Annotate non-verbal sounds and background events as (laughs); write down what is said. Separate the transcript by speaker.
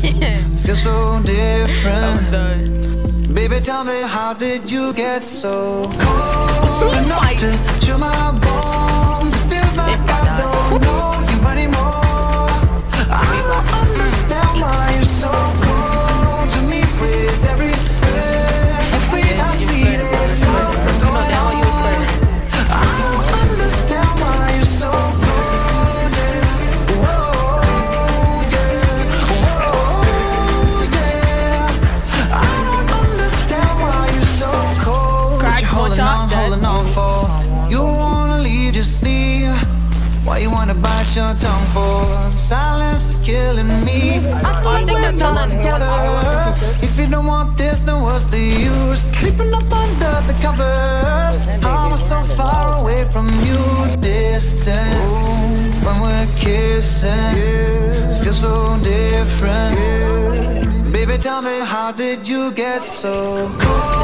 Speaker 1: (laughs) Feel so different. Baby, tell me, how did you get so cold chill my
Speaker 2: shot,
Speaker 1: on,
Speaker 2: dead.
Speaker 1: holding on for? You wanna leave, just leave. Why you wanna bite your tongue for? Silence is killing me. I thought
Speaker 2: think
Speaker 1: we're not together. If you don't want this, then what's the use? Creeping up under the covers. I'm so far away from you, distant. When we're kissing, feel so different. Baby, tell me, how did you get so cold